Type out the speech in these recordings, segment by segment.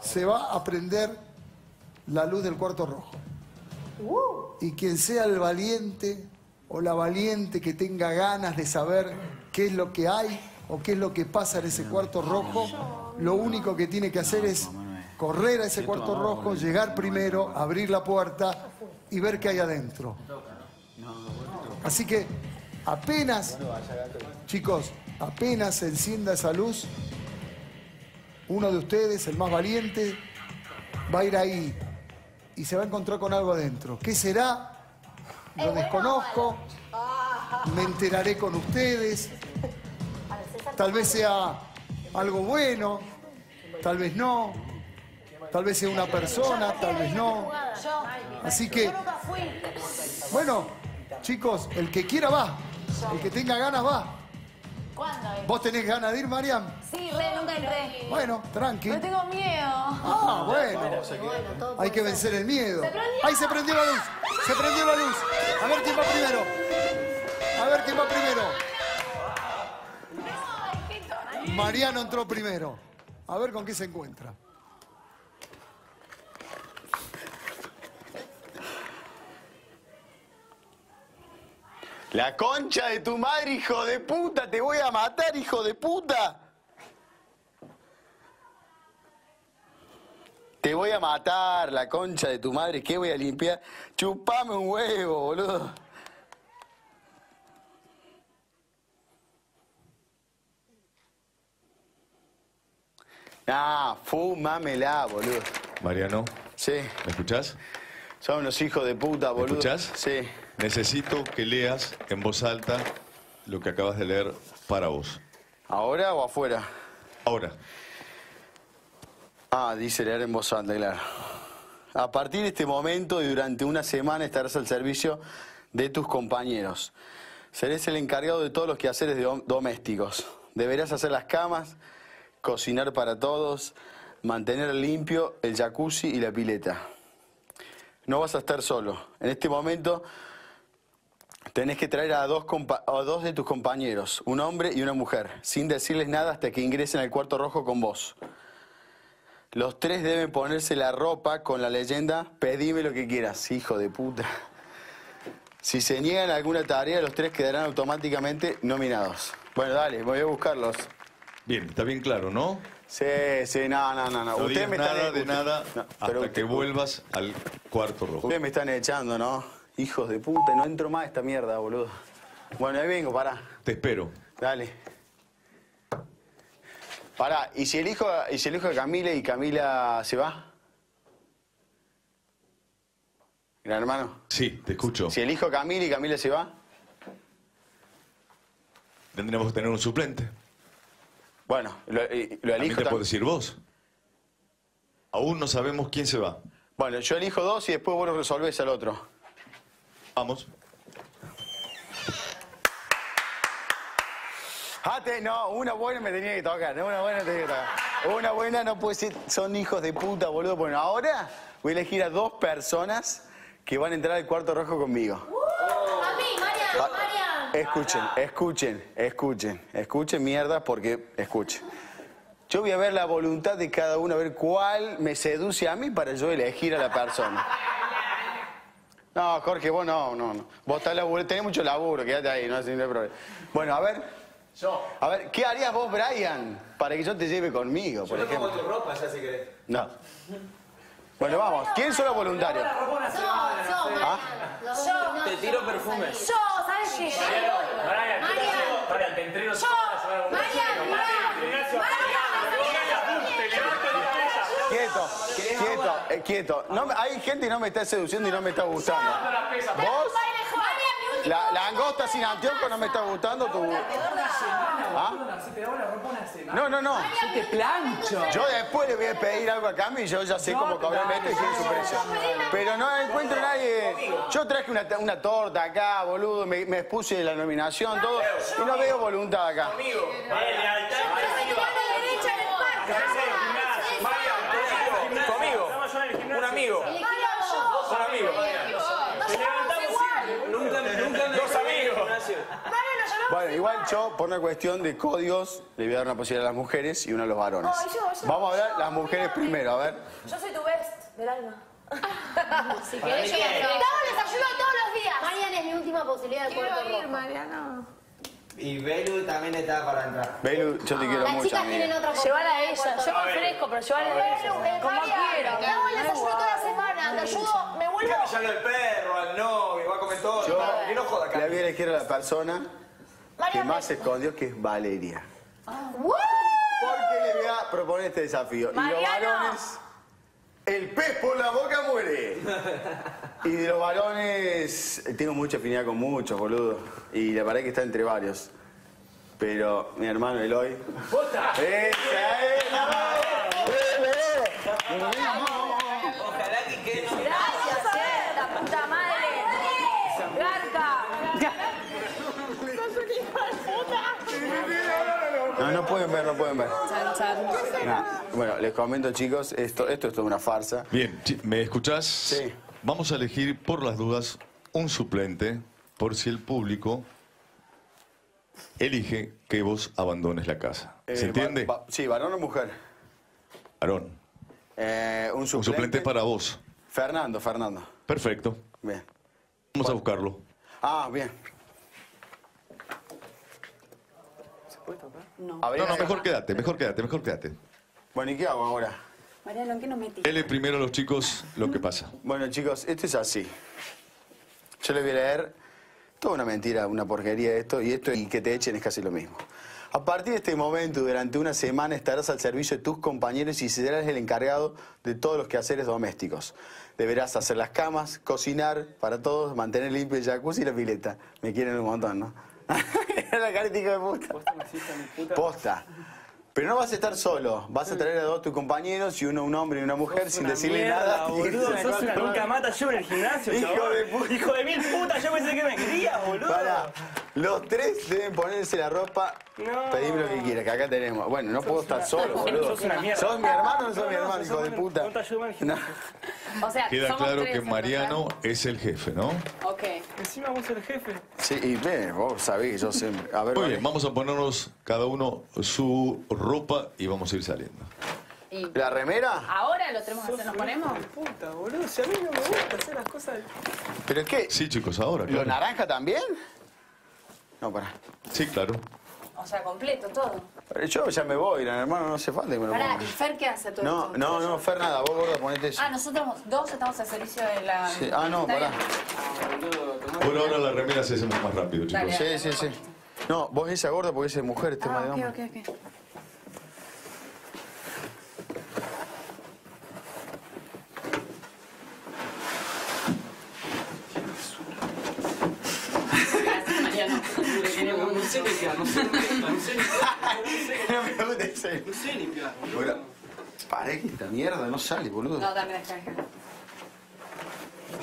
se va a prender la luz del cuarto rojo. Y quien sea el valiente o la valiente que tenga ganas de saber qué es lo que hay o qué es lo que pasa en ese cuarto rojo, lo único que tiene que hacer es correr a ese cuarto rojo, llegar primero, abrir la puerta y ver qué hay adentro. Así que apenas, chicos, apenas se encienda esa luz, uno de ustedes, el más valiente, va a ir ahí y se va a encontrar con algo adentro. ¿Qué será? Lo desconozco, me enteraré con ustedes, tal vez sea algo bueno, tal vez no, tal vez sea una persona, tal vez no. Así que, bueno, chicos, el que quiera va, el que tenga ganas va. ¿Vos tenés ganas de ir, Mariam? Sí, re, nunca entré. Bueno, tranqui. Pero tengo miedo. Ah, bueno. Hay que vencer el miedo. Ahí se prendió la luz. Se prendió la luz. A ver quién va primero. A ver quién va primero. Mariano entró primero. A ver con qué se encuentra. La concha de tu madre, hijo de puta, te voy a matar, hijo de puta. Te voy a matar, la concha de tu madre, ¿qué voy a limpiar? Chupame un huevo, boludo. Ah, fúmamela, boludo. Mariano, Sí, ¿me escuchás? son unos hijos de puta, ¿Me boludo. escuchás? Sí. Necesito que leas en voz alta lo que acabas de leer para vos. ¿Ahora o afuera? Ahora, Ah, dice leer en voz alta, claro. A partir de este momento y durante una semana estarás al servicio de tus compañeros. Serás el encargado de todos los quehaceres dom- domésticos. Deberás hacer las camas, cocinar para todos, mantener limpio el jacuzzi y la pileta. No vas a estar solo. En este momento tenés que traer a dos, compa- a dos de tus compañeros, un hombre y una mujer, sin decirles nada hasta que ingresen al cuarto rojo con vos. Los tres deben ponerse la ropa con la leyenda Pedime lo que quieras, hijo de puta. Si se niegan a alguna tarea, los tres quedarán automáticamente nominados. Bueno, dale, voy a buscarlos. bien, está bien claro, ¿no? Sí, sí, no, no, no. no. Ustedes me están nada de usted- nada No, hasta pero que vuelvas al cuarto rojo. Ustedes me están echando, ¿no? Hijos de puta, no entro más a esta mierda, boludo. Bueno, ahí vengo, pará. Te espero. Dale. Pará, ¿y si elijo, y si elijo a Camila y Camila se va? Gran hermano. Sí, te escucho. Si elijo a Camila y Camila se va, Tendremos que tener un suplente. bueno, lo, lo elijo. te tam- puedes ir vos. Aún no sabemos quién se va. Bueno, yo elijo dos y después vos lo resolvés al otro. Vamos. Ah, no, una buena me tenía que tocar, no, una buena me tenía que tocar. Una buena no puede ser, son hijos de puta, boludo. Bueno, ahora voy a elegir a dos personas que van a entrar al cuarto rojo conmigo. A mí, Marian, Marian. Escuchen, escuchen, escuchen, escuchen mierda porque escuchen. Yo voy a ver la voluntad de cada uno, a ver cuál me seduce a mí para yo elegir a la persona. No, Jorge, vos no, no, no. Vos estás laburo, tenés mucho laburo, quédate ahí, no hay ningún problema. Bueno, a ver. Yo. A ver, ¿qué harías vos, Brian, para que yo te lleve conmigo, por Yo pongo ejemplo? tu ropa ya si querés. No. Bueno, vamos. ¿Quién son los voluntarios? Yo, yo, no. ¿Ah? Yo, Te tiro perfume. Yo, ¿sabes qué? Yo. Marian, te entreno Yo, toda la semana con un Marian, chico. Marian. Quieto, quieto, eh, quieto. No hay gente que no me está seduciendo y no me está gustando. ¿Vos? La, la angosta sin anteojos no me está gustando. Tu... ¿Ah? Te ropa una semana. No, no, no. Te plancho. Yo después le voy a pedir algo a cambio y yo ya sé cómo cobrar esto y tiene su precio. Pero no encuentro nadie. Yo traje una, una torta acá, boludo, me, me expuse la nominación, todo, y no veo voluntad acá. Amigo. Marian, tu amigo. Un amigo. Un amigo. Nunca, nunca Dos amigos. Bueno, igual yo, por una cuestión de códigos, le voy a dar una posibilidad a las mujeres y una a los varones. Ay, yo, yo, Vamos a hablar yo, las mujeres mírame. primero, a ver. Yo soy tu best del alma. Si querés, yo hago desayuno todos los días. Mariana es mi última posibilidad de cuarto rojo. Mariana. Y Belu también está para entrar. Belu, yo te quiero Las mucho, chicas amiga. tienen otra Llévala a ella. Yo me ofrezco, pero llévala a ella. Como quiera. Te hago el desayuno toda la semana. Te ayudo, me vuelvo. Déjame llamarle al perro, al novio, va a comer todo. Yo Que no joda acá. le voy a elegir a la persona que más se escondió, que es Valeria. ¡Woo! Porque le voy a proponer este desafío. Y los varones, el pez por la boca muere. Y de los varones, tengo mucha afinidad con muchos, boludo. Y la verdad que está entre varios. Pero mi hermano Eloy. ¡Esa es la Ojalá que quede Gracias, eh, la puta madre. Garca. No, pueden ver, no pueden ver. Nah, Bueno, les comento, chicos, esto, esto es toda una farsa. Bien, ¿me escuchás? Sí. Vamos a elegir, por las dudas, un suplente, por si el público elige que vos abandones la casa. Eh, ¿Se entiende? va- va- sí, varón o mujer. Aarón, Eh, un un suplente. suplente para vos. Fernando, Fernando. Perfecto. Bien. Vamos a buscarlo. Ah, bien. No. Abrí No, la- no, mejor quédate, mejor quédate, mejor quédate. Bueno, ¿y qué hago ahora? Mariana, ¿en qué nos metí? Dele primero a los chicos lo que pasa. Bueno, chicos, esto es así. Yo les voy a leer toda una mentira, una porquería esto, y esto y que te echen es casi lo mismo. A partir de este momento, durante una semana estarás al servicio de tus compañeros y serás el encargado de todos los quehaceres domésticos. Deberás hacer las camas, cocinar para todos, mantener limpio el jacuzzi y la pileta. Me quieren un montón, ¿no? Era la carítica de puta. Posta. Pero no vas a estar solo, vas a traer a dos tus compañeros y uno un hombre y una mujer sin decirle nada. Boludo, sos una nunca mata yo en el gimnasio, Hijo chabón. de puta. Hijo de mil putas, yo pensé que me querías, boludo. Para, los tres deben ponerse la ropa. No. Pedime lo que quieras, que acá tenemos. Bueno, no puedo estar solo, boludo. Sos una mierda. ¿Sos mi hermano o no sos No, mi no, hermano, hijo de puta? no te gimnasio. O sea, Queda claro tres, que ¿verdad? Mariano es el jefe, ¿no? Ok. Encima vos el jefe. Sí, y ve, vos sabés yo siempre. A ver, Muy vale. bien, vamos a ponernos cada uno su ropa y vamos a ir saliendo. Y ¿La remera? ahora lo tenemos que hacer, ¿nos ponemos? Puta, boludo, si a mí no me gusta hacer las cosas. ¿Pero qué? Sí, chicos, ahora. ¿Lo claro. naranja también? No, pará. Sí, claro. O sea, completo, todo. Pero Yo ya me voy, la hermano, no hace falta que me lo Pará, ponga. ¿y Fer qué hace todo No, esto? no, no, Fer, nada, vos gorda, ponete eso. Ah, nosotros dos estamos al servicio de la... Sí, Ah, no, pará. bien. Por ahora la remera se hacemos más rápido, chicos. Dale. Sí, sí, sí. No, vos esa gorda porque esa es mujer, este es más Ah, de ok, hombre. ok, ok. Gracias, Mariano. No sé qué queda, no sé qué queda, no sé No ese. No sé limpiar. Bueno, paré que esta mierda no sale, boludo. No, dame, deja.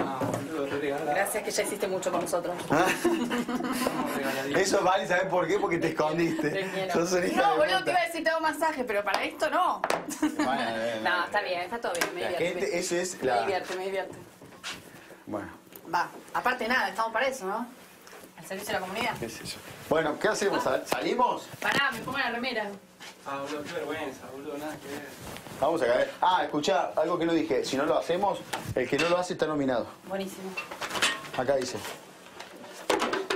Ah, boludo, te regalado. Gracias que ya hiciste mucho con nosotros. Eso vale, ¿sabes por qué? Porque te escondiste. Tranquilo. Sos una hija No, de boludo, puta. te iba a decir te hago masaje, pero para esto no. Bueno, eh, No, está bien, está todo bien, me La divierte. gente, eso es Me la... divierte, me divierte. Bueno, Va, aparte nada, estamos para eso, ¿no? Al servicio de la comunidad. qué sé yo. Bueno, ¿qué hacemos? ¿Sal- ¿Salimos? Pará, me pongo la remera. Ah, boludo, qué vergüenza, boludo, nada que ver. Vamos a caer. Ah, escuchá, algo que no dije. Si no lo hacemos, el que no lo hace está nominado. Buenísimo. Acá dice.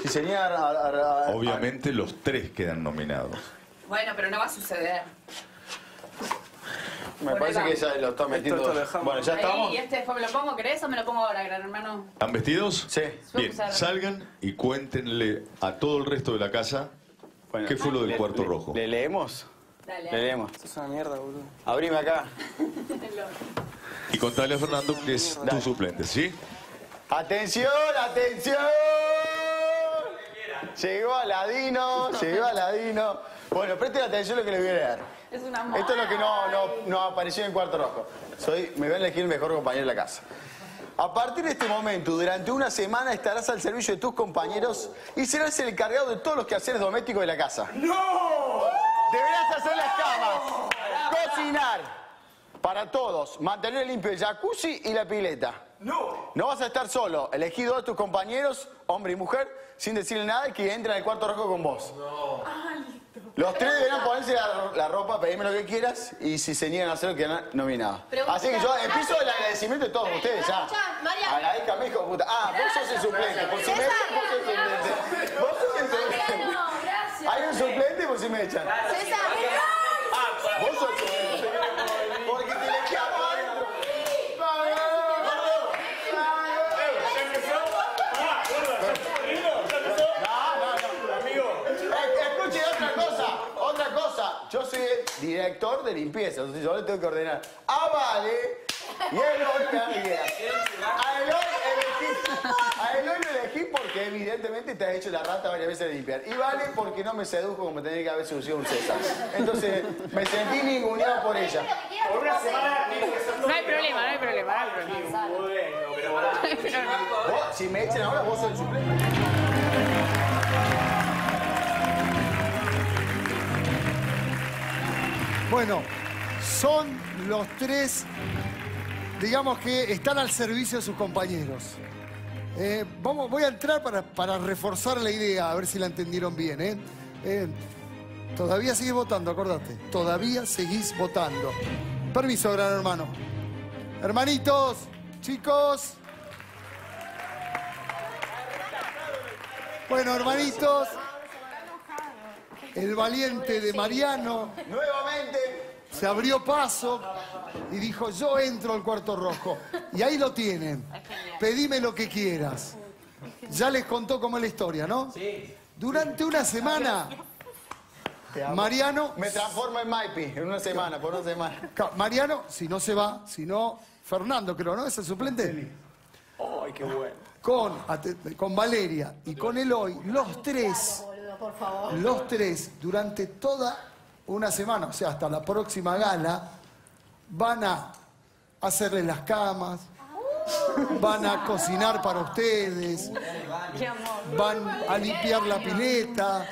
Si a- Obviamente los tres quedan nominados. Bueno, pero no va a suceder. Me parece que esa lo está metiendo... esto lo dejamos. Bueno, ya estamos. Ahí, ¿y este después me lo pongo? ¿Querés o me lo pongo ahora, gran hermano? ¿Están vestidos? Sí. Bien, salgan y cuéntenle a todo el resto de la casa Bueno. qué fue lo del Le- cuarto le- rojo. ¿Le leemos? Dale. Le leemos. Sos una mierda, boludo. Abrime acá. Y contale a Fernando que es tu suplente, ¿sí? ¡Atención, atención! Llegó Aladino, llegó Aladino. Bueno, presten atención a lo que les voy a leer. Es una amor. Esto es lo que no, no, no apareció en Cuarto Rojo. Soy, me voy a elegir el mejor compañero de la casa. A partir de este momento, durante una semana estarás al servicio de tus compañeros y serás el encargado de todos los quehaceres domésticos de la casa. ¡No! Deberás hacer las camas, cocinar, Para todos, mantener limpio el jacuzzi y la pileta. No. No vas a estar solo. Elegí dos de tus compañeros, hombre y mujer, sin decirle nada y que entren al cuarto rojo con vos. Los tres deberán ponerse la, la ropa, pedirme lo que quieras y si se niegan a hacerlo, que no, no vi nada. Pero, Así que yo empiezo el agradecimiento de todos ustedes ya. Agradezcame, hijo de puta. Ah, vos sos el suplente. Por si me vos sos el suplente. Vos sos el suplente. No, gracias. Hay un suplente por si me echan. César, Vos sos el. Porque te le adentro. Escuche otra cosa, otra cosa. Yo soy el director de limpieza, entonces yo le tengo que ordenar. A Vale. Y a Eloy que haga ideas. A Eloy elegí, a Porque evidentemente te ha hecho la rata varias veces de limpiar. Y Vale porque no me sedujo como tenía que haber seducido un César. Entonces me sentí ninguneado por ella. Por una semana que No hay problema, no hay problema, no hay problema. bueno, pero pará. Si me echan ahora, vos sos el suplente. Bueno, son los tres, digamos que están al servicio de sus compañeros. Eh, vamos, voy a entrar para, para reforzar la idea, a ver si la entendieron bien. ¿eh? Eh, todavía seguís votando, acordate. Todavía seguís votando. Permiso, gran hermano. Hermanitos, chicos. Bueno, hermanitos. El valiente de Mariano Nuevamente, se abrió paso y dijo, yo entro al cuarto rojo. Y ahí lo tienen. Pedime lo que quieras. Ya les contó cómo es la historia, ¿no? Sí. Durante una semana, Mariano, me transformo en Maipi en una semana, por una semana. Mariano, si no se va, si no, Fernando creo, ¿no? Es el suplente. Ay, qué bueno. Con, con Valeria y con Eloy, los tres, boludo, por favor. los tres, durante toda una semana, o sea, hasta la próxima gala, van a hacerles las camas, van a cocinar para ustedes, van a limpiar la pileta.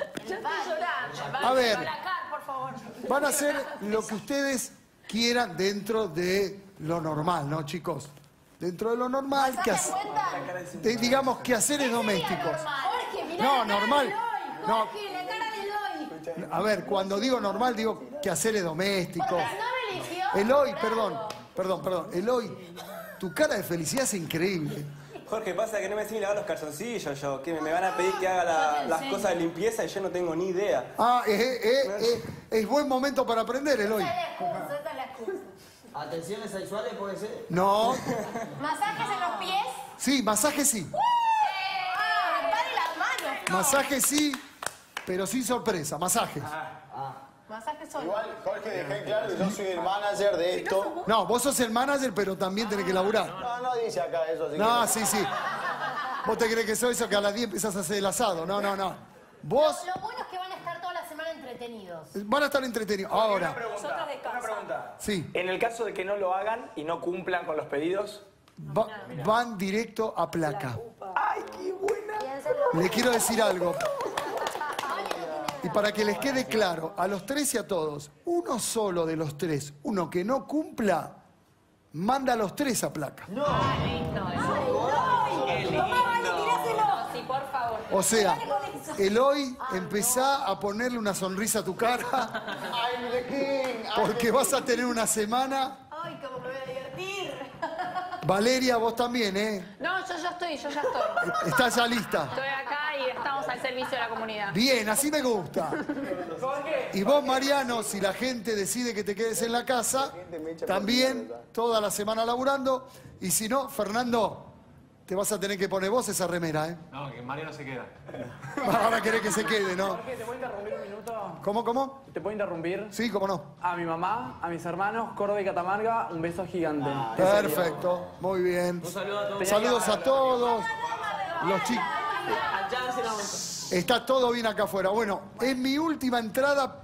A ver. Colacar, por favor. van a hacer lo que ustedes quieran dentro de lo normal, ¿no, chicos? Dentro de lo normal, que de- digamos, quehaceres domésticos. No, normal. No. Jorge, la cara de Eloy. A ver, cuando digo normal, digo quehaceres domésticos. Eloy, perdón, perdón, perdón. Eloy, tu cara de felicidad es increíble. Jorge, pasa que no me siguen lavar los calzoncillos yo, que me van a pedir que haga la- las cosas de limpieza y yo no tengo ni idea. Ah, eh, eh, eh, es buen momento para aprender, Eloy. Esa es la excusa, esa es la excusa. ¿Atenciones sexuales puede ser? No, ¿Masajes en los pies? sí, masaje sí. ¡Ah! ¡Pare las manos! no. Masaje sí, pero sin sorpresa, masaje. Masaje solo. Igual, Jorge, dejé claro que yo soy el manager de esto. No, vos sos el manager, pero también tenés que laburar. No, no dice acá eso, así No, que... sí, sí. ¿Vos te crees que soy eso que a las 10 empezás a hacer el asado? No, no, no. Vos Lo bueno es que van a estar toda la semana entretenidos. van a estar entretenidos. Una Ahora, pregunta, Nosotras de una pregunta. sí, En el caso de que no lo hagan y no cumplan con los pedidos, va- van directo a placa. ¡ay, qué buena! Le quiero decir algo. Y para que les quede claro, a los tres y a todos, uno solo de los tres, uno que no cumpla, manda a los tres a placa. Ah, listo. Sí, por favor. O sea, Eloy, empezá a ponerle una sonrisa a tu cara, I'm the king. porque vas a tener una semana. ¡Ay, Valeria, vos también, ¿eh? No, yo ya estoy, yo ya estoy. Estás ya lista. Estoy acá y estamos al servicio de la comunidad. Bien, así me gusta. Y vos, Mariano, si la gente decide que te quedes en la casa, también toda la semana laburando. Y si no, Fernando, te vas a tener que poner vos esa remera, ¿eh? No, que Mario no se queda. Ahora querés que se quede, ¿no? ¿Te puedo interrumpir un minuto? ¿Cómo, cómo? ¿Te puedo interrumpir? Sí, cómo no. A mi mamá, a mis hermanos, Córdoba y Catamarca, un beso gigante. Perfecto, muy bien. Saludos a todos. Los chicos. Está todo bien acá afuera. Bueno, es mi última entrada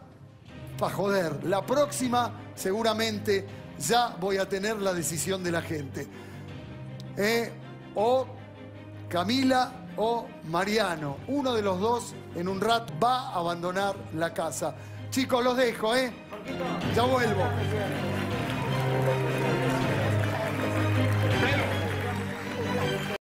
para joder. La próxima, seguramente, ya voy a tener la decisión de la gente. Eh, O Camila o Mariano. Uno de los dos en un rat va a abandonar la casa. Chicos, los dejo, ¿eh? Ya vuelvo.